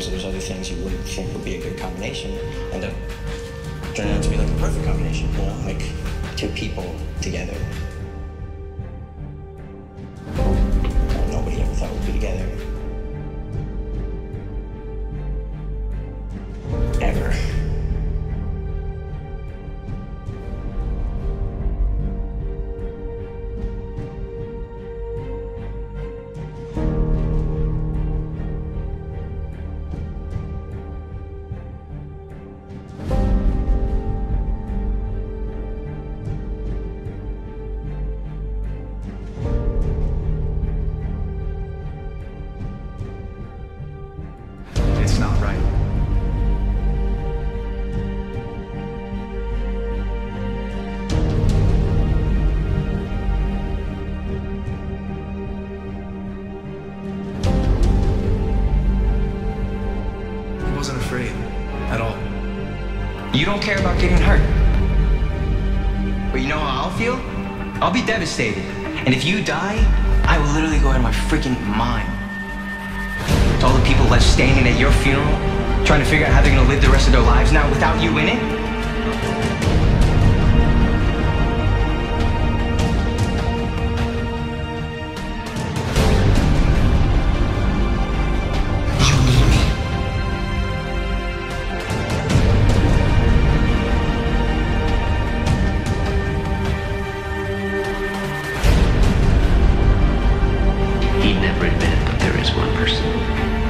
things you wouldn't think would be a good combination end up turning out to be like a perfect combination, you know, like two people together. It's not right. He wasn't afraid at all. You don't care about getting hurt. But you know how I'll feel? I'll be devastated. And if you die, I will literally go out of my freaking mind people left standing at your funeral, trying to figure out how they're gonna live the rest of their lives now without you in it? He never admitted, but there is one person